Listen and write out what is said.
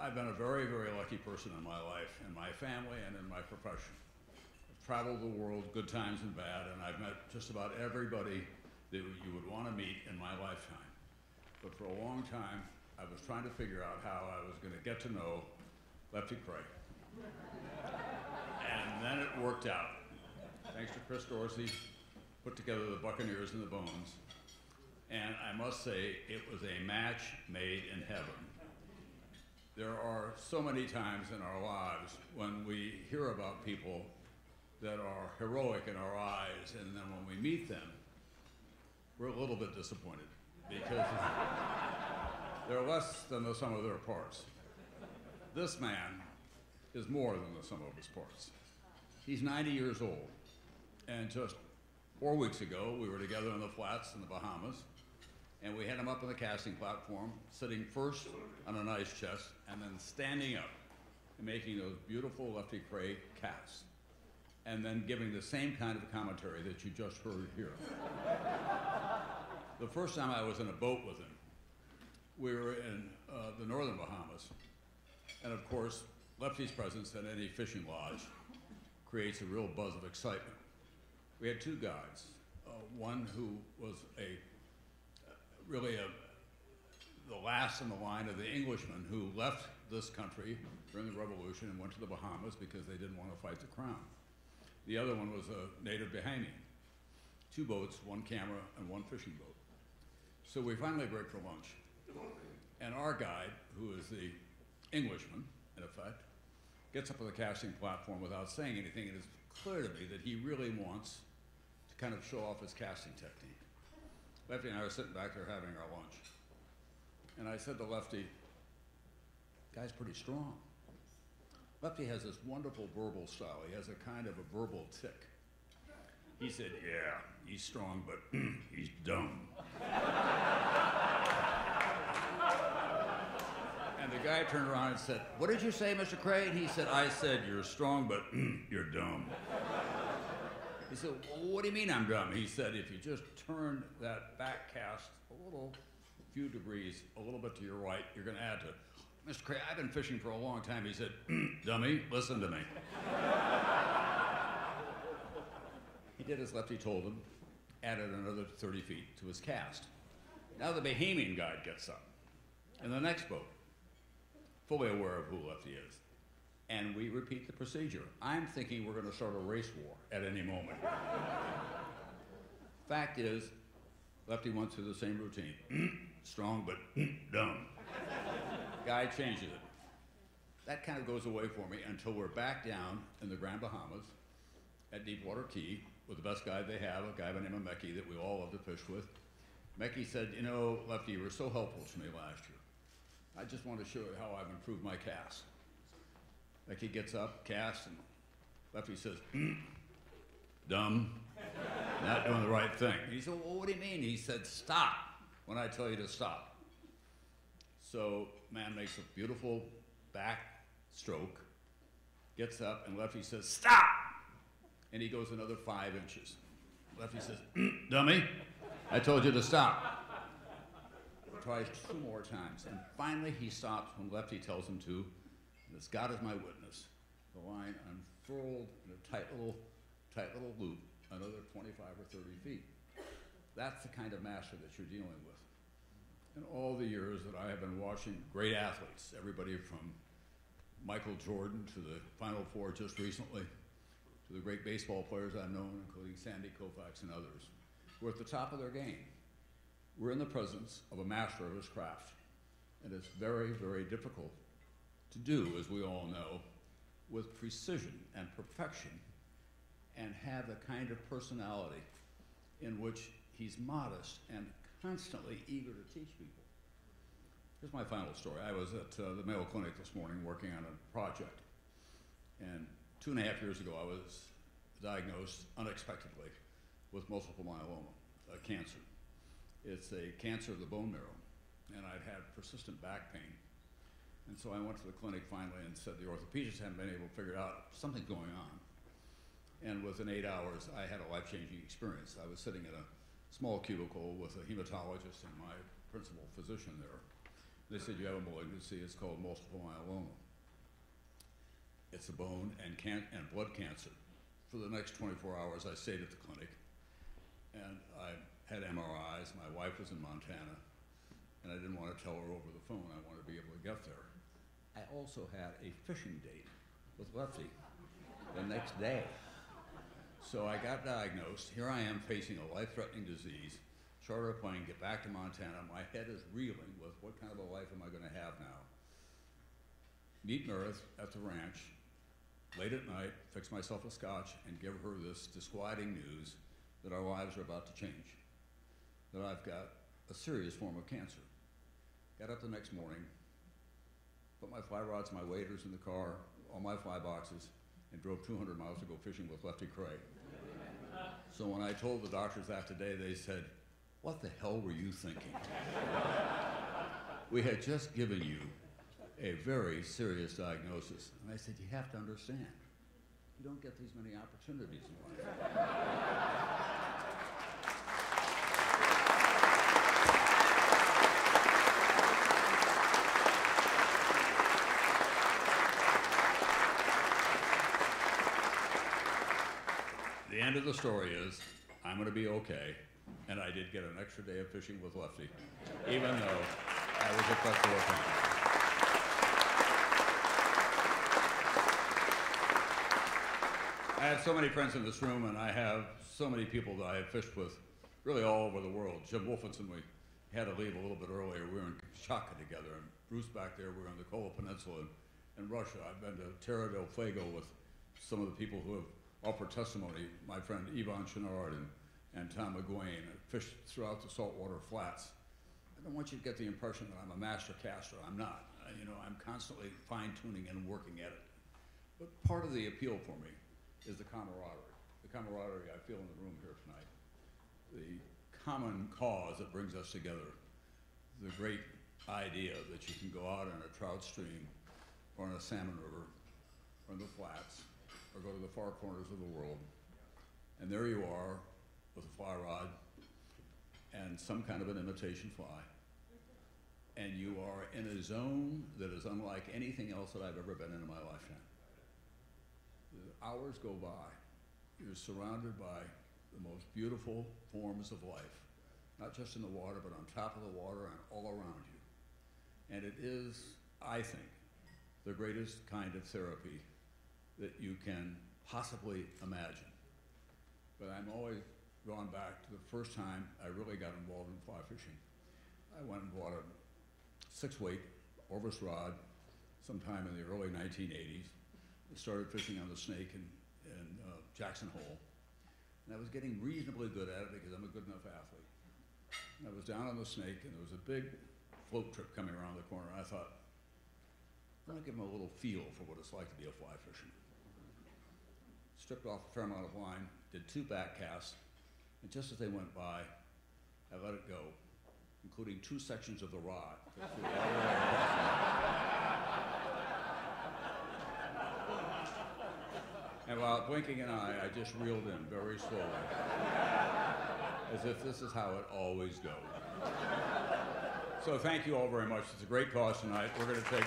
I've been a very, very lucky person in my life, in my family, and in my profession. I've traveled the world, good times and bad, and I've met just about everybody that you would want to meet in my lifetime. But for a long time, I was trying to figure out how I was going to get to know Lefty Kreh. and then it worked out. Thanks to Chris Dorsey, put together the Buccaneers and the Bones. And I must say, it was a match made in heaven. There are so many times in our lives when we hear about people that are heroic in our eyes, and then when we meet them, we're a little bit disappointed because they're less than the sum of their parts. This man is more than the sum of his parts. He's 90 years old, and just four weeks ago, we were together in the flats in the Bahamas, and we had him up on the casting platform, sitting first on an ice chest, and then standing up and making those beautiful Lefty Kreh casts, and then giving the same kind of commentary that you just heard here. the first time I was in a boat with him, we were in uh, the northern Bahamas, and of course, Lefty's presence at any fishing lodge creates a real buzz of excitement. We had two guides, uh, one who was a really a, the last in the line of the Englishmen who left this country during the Revolution and went to the Bahamas because they didn't want to fight the crown. The other one was a native Bahamian. Two boats, one camera, and one fishing boat. So we finally break for lunch. And our guide, who is the Englishman, in effect, gets up on the casting platform without saying anything. It is clear to me that he really wants to kind of show off his casting technique. Lefty and I were sitting back there having our lunch. And I said to Lefty, guy's pretty strong. Lefty has this wonderful verbal style. He has a kind of a verbal tick. He said, yeah, he's strong, but he's dumb. and the guy turned around and said, what did you say, Mr. Kreh? He said, I said, you're strong, but you're dumb. He said, well, what do you mean I'm dumb? He said, if you just turn that back cast a little a few degrees, a little bit to your right, you're going to add to it. Mr. Kreh, I've been fishing for a long time. He said, hmm, dummy, listen to me. he did as Lefty told him, added another 30 feet to his cast. Now the Bahamian guide gets up in the next boat, fully aware of who Lefty is and we repeat the procedure. I'm thinking we're going to start a race war at any moment. Fact is, Lefty went through the same routine. Strong, but dumb. Guy changes it. That kind of goes away for me until we're back down in the Grand Bahamas at Deep Water Cay with the best guy they have, a guy by the name of Mecky that we all love to fish with. Mecky said, You know, Lefty, you were so helpful to me last year. I just want to show you how I've improved my cast. Like he gets up, casts, and Lefty says, mm, dumb, not doing the right thing. He said, well, what do you mean? He said, stop when I tell you to stop. So man makes a beautiful back stroke, gets up, and Lefty says, stop! And he goes another five inches. Lefty says, mm, dummy, I told you to stop. Tries two more times, and finally he stops when Lefty tells him to, as God is my witness, the line unfurled in a tight little, tight little loop, another 25 or 30 feet. That's the kind of master that you're dealing with. In all the years that I have been watching great athletes, everybody from Michael Jordan to the Final Four just recently, to the great baseball players I've known, including Sandy Koufax and others, who are at the top of their game. We're in the presence of a master of his craft. And it's very, very difficult to do, as we all know, with precision and perfection and have the kind of personality in which he's modest and constantly eager to teach people. Here's my final story. I was at uh, the Mayo Clinic this morning working on a project. And two and a half years ago, I was diagnosed unexpectedly with multiple myeloma, a cancer. It's a cancer of the bone marrow. And I'd had persistent back pain and so I went to the clinic finally and said the orthopedist hadn't been able to figure out something going on. And within eight hours, I had a life-changing experience. I was sitting in a small cubicle with a hematologist and my principal physician there. They said, you have a malignancy, it's called multiple myeloma. It's a bone and can, and blood cancer. For the next twenty-four hours, I stayed at the clinic, and I had MRIs, my wife was in Montana, and I didn't want to tell her over the phone, I wanted to be able to get there. I also had a fishing date with Lefty the next day. So I got diagnosed. Here I am facing a life-threatening disease. Charter a plane, get back to Montana. My head is reeling with what kind of a life am I going to have now? Meet Meredith at the ranch, late at night, fix myself a scotch, and give her this disquieting news that our lives are about to change. That I've got a serious form of cancer. Got up the next morning, put my fly rods, my waders in the car, all my fly boxes, and drove 200 miles to go fishing with Lefty Kreh. so when I told the doctors that today, they said, What the hell were you thinking? we had just given you a very serious diagnosis. And I said, You have to understand, you don't get these many opportunities in life. Story is, I'm going to be okay, and I did get an extra day of fishing with Lefty, even though I was a crusty opponent. I have so many friends in this room, and I have so many people that I have fished with, really all over the world. Jim Wolfensohn, we had to leave a little bit earlier. We were in Shaka together, and Bruce back there, we were on the Kola Peninsula in, in Russia. I've been to Terra del Fuego with some of the people who have offered testimony. My friend Yvon Chouinard and, and Tom McGuane fished throughout the saltwater flats. I don't want you to get the impression that I'm a master caster. I'm not. I, you know, I'm constantly fine tuning and working at it. But part of the appeal for me is the camaraderie. The camaraderie I feel in the room here tonight. The common cause that brings us together. The great idea that you can go out on a trout stream or on a salmon river or in the flats or go to the far corners of the world. And there you are with a fly rod and some kind of an imitation fly. And you are in a zone that is unlike anything else that I've ever been in in my lifetime. The hours go by. You're surrounded by the most beautiful forms of life, not just in the water, but on top of the water and all around you. And it is, I think, the greatest kind of therapy that you can possibly imagine. But I'm always drawn back to the first time I really got involved in fly fishing. I went and bought a six weight Orvis rod sometime in the early 1980s. I started fishing on the snake in, in uh, Jackson Hole. And I was getting reasonably good at it because I'm a good enough athlete. And I was down on the snake and there was a big float trip coming around the corner. I thought, I'm gonna give him a little feel for what it's like to be a fly fisherman. Stripped off a fair amount of line, did two back casts, and just as they went by, I let it go, including two sections of the rod. And while blinking an eye, I just reeled in very slowly, as if this is how it always goes. So thank you all very much. It's a great cause tonight. We're going to take.